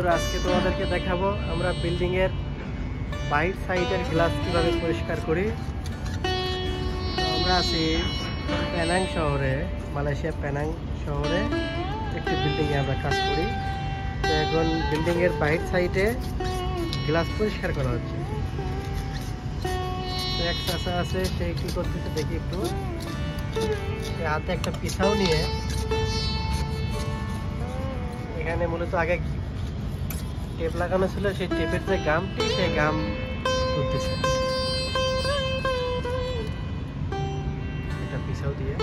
বন্ধুরা আজকে তোমাদেরকে দেখাবো। আমরা বিল্ডিং এর বাইর সাইডের গ্লাস কীভাবে পরিষ্কার করি। আমরা আছি প্যানাং শহরে, মালয়েশিয়া পেনাং শহরে একটি বিল্ডিং এ আমরা কাজ করি। তো এখন বিল্ডিং এর বাইর সাইডে গ্লাস পরিষ্কার করা হচ্ছে। তো এক চাষা আছে, সে কি করতেছে দেখি একটু। হাতে একটা পিছাও নিয়ে এখানে মূলত আগে টেপ লাগানো ছিল, সেই টেপের যে গামটি, সেই গাম তুলতেছে। এটা পিছাও দিয়ে।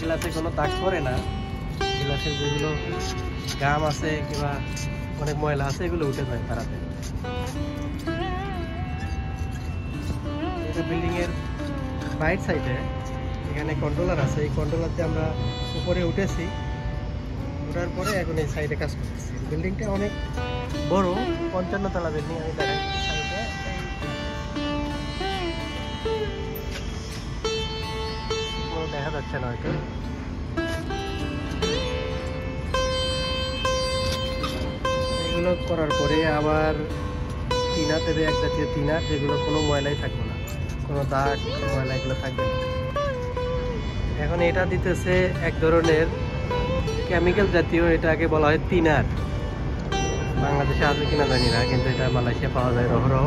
গ্লাসে কোনো দাগ পড়ে না। গ্লাসের যেগুলো গাম আছে কিংবা অনেক ময়লা আছে, এগুলো উঠে যায় তাড়াতাড়ি বিল্ডিং এর বাইট সাইডে এখানে কন্ট্রোলার আছে। এই কন্ট্রোলার দিয়ে আমরা উপরে উঠেছি। ওঠার পরে এখন এই সাইডে কাজ করতেছি। বিল্ডিংটা অনেক বড়, পঞ্চান্ন তলা বিল্ডিং আমি দেখা যাচ্ছে না হয়তো। এগুলো করার পরে আবার টিনা দেবে এক জাতীয় টিনা, যেগুলো কোনো ময়লাই থাকবে না। কোনো দাগ ময়লা এগুলো থাকবে না। এখন এটা দিতেছে এক ধরনের কেমিক্যাল জাতীয় এটাকে বলা হয় তিনার বাংলাদেশে আছে কিনা জানি না, কিন্তু এটা মালয়েশিয়া পাওয়া যায় রহরহ।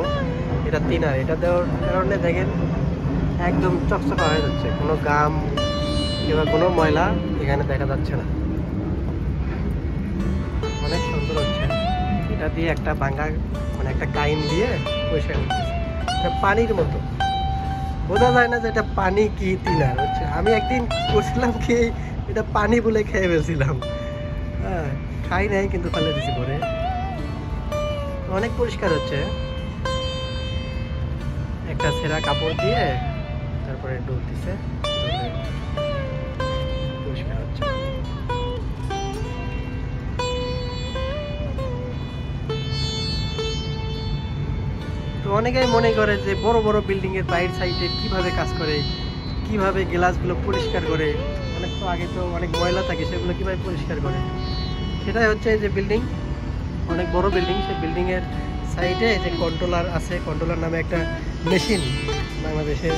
এটা তিনার এটা দেওয়ার কারণে দেখেন একদম চকচকা হয়ে যাচ্ছে। কোনো গাম কিংবা কোনো ময়লা এখানে দেখা যাচ্ছে না। অনেক সুন্দর হচ্ছে। এটা দিয়ে একটা বাঙ্গা মানে একটা কাইন দিয়ে এটা পানির মতো। বোঝা যায় না যে এটা পানি কি তিনার হচ্ছে আমি একদিন করছিলাম কি, এটা পানি বলে খেয়ে ফেলছিলাম। হ্যাঁ খাই নাই কিন্তু ফেলে দিছি পরে। অনেক পরিষ্কার হচ্ছে। একটা ছেঁড়া কাপড় দিয়ে তারপরে ডুব দিছে। অনেকেই মনে করে যে বড় বড় বিল্ডিং এর বাইর সাইডে কীভাবে কাজ করে, কীভাবে গ্লাসগুলো পরিষ্কার করে, অনেক তো আগে তো অনেক ময়লা থাকে, সেগুলো কীভাবে পরিষ্কার করে? সেটাই হচ্ছে যে বিল্ডিং অনেক বড় বিল্ডিং সেই বিল্ডিং এর সাইডে যে কন্ট্রোলার আছে কন্ট্রোলার নামে একটা মেশিন বাংলাদেশে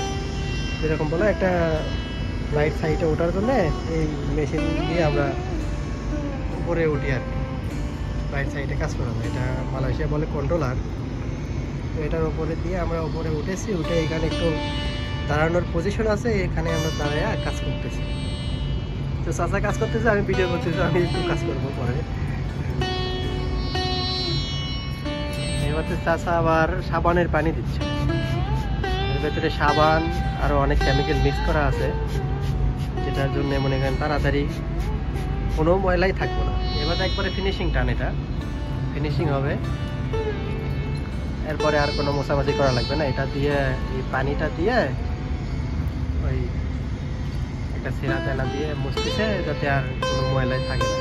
যেরকম বলে একটা লাইট সাইডে ওঠার জন্য এই মেশিন দিয়ে আমরা উপরে উঠি আর কি। রাইট সাইডে কাজ করাবো এটা মালয়েশিয়া বলে কন্ট্রোলার এটার উপরে দিয়ে আমরা উপরে উঠেছি, উঠে এখানে একটু দাঁড়ানোর পজিশন আছে, এখানে আমরা দাঁড়ায় কাজ করতেছি। তো চাচা কাজ করতেছে, আমি ভিডিও করতেছি, আমি একটু কাজ করব পরে। এবার তো চাচা আবার সাবানের পানি দিচ্ছে। এর ভেতরে সাবান আরও অনেক কেমিক্যাল মিক্স করা আছে, যেটার জন্য মনে করেন তাড়াতাড়ি কোনো ময়লাই থাকবে না। এবার একবারে ফিনিশিং টান এটা। ফিনিশিং হবে। এরপরে আর কোনো মোছামাছি করা লাগবে না। এটা দিয়ে এই পানিটা দিয়ে ওই একটা সেরা তেনা দিয়ে মুছতেছে যাতে আর কোনো ময়লাই থাকে না।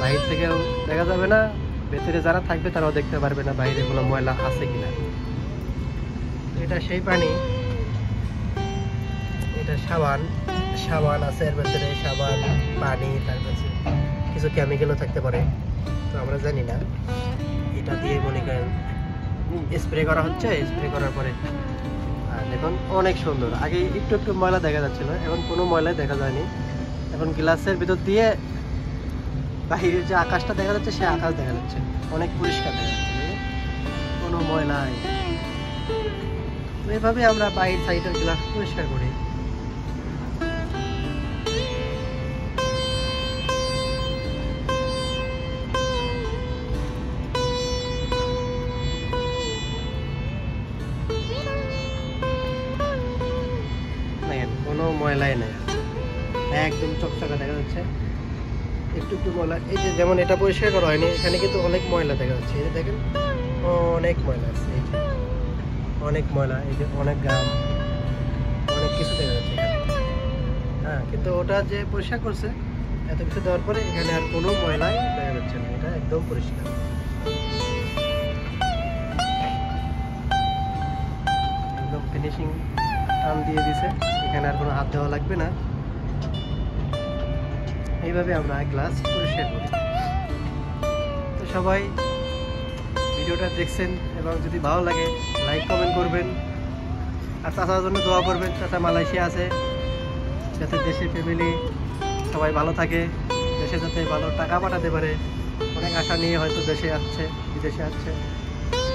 বাহির থেকেও দেখা যাবে না, ভেতরে যারা থাকবে তারাও দেখতে পারবে না বাইরে কোনো ময়লা আছে কিনা। এটা সেই পানি। এটা সাবান। সাবান আছে এর ভেতরে, সাবান, পানি তারপরে কিছু কেমিক্যালও থাকতে পারে। তো আমরা জানি না। এটা দিয়ে মনে করেন স্প্রে করা হচ্ছে, স্প্রে করার পরে দেখুন, অনেক সুন্দর। আগে একটু একটু ময়লা দেখা যাচ্ছিল, এখন কোনো ময়লাই দেখা যায়নি। এখন গ্লাসের ভিতর দিয়ে বাহিরের যে আকাশটা দেখা যাচ্ছে, সে আকাশ দেখা যাচ্ছে। অনেক পরিষ্কার দেখা যাচ্ছে। কোনো ময়লা এভাবে আমরা বাইরের সাইডের গ্লাস পরিষ্কার করি। ময়লাই একদম চকচকা দেখা যাচ্ছে। একটু একটু ময়লা। এই যে যেমন এটা পরিষ্কার করা হয়নি, এখানে কিন্তু অনেক ময়লা দেখা যাচ্ছে। এই যে দেখেন, অনেক ময়লা আছে। এই যে অনেক ময়লা, এই যে অনেক গাম, অনেক কিছু দেখা যাচ্ছে হ্যাঁ কিন্তু ওটা যে পরিষ্কার করছে, এত কিছু দেওয়ার পরে এখানে আর কোনো ময়লাই দেখা যাচ্ছে না। এটা একদম পরিষ্কার। একদম ফিনিশিং টান দিয়ে দিছে। এখানে আর কোনো হাত দেওয়া লাগবে না। এইভাবে আমরা গ্লাস পরিষ্কার করি। তো সবাই ভিডিওটা দেখছেন এবং যদি ভালো লাগে লাইক কমেন্ট করবেন। আর চাচার জন্য দোয়া করবেন, চাচা মালয়েশিয়া আছে। যাতে দেশের ফ্যামিলি সবাই ভালো থাকে, দেশে যাতে ভালো টাকা পাঠাতে পারে। অনেক আশা নিয়ে হয়তো দেশে আসছে, বিদেশে আসছে।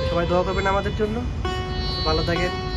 সবাই দোয়া করবেন আমাদের জন্য। ভালো থাকেন।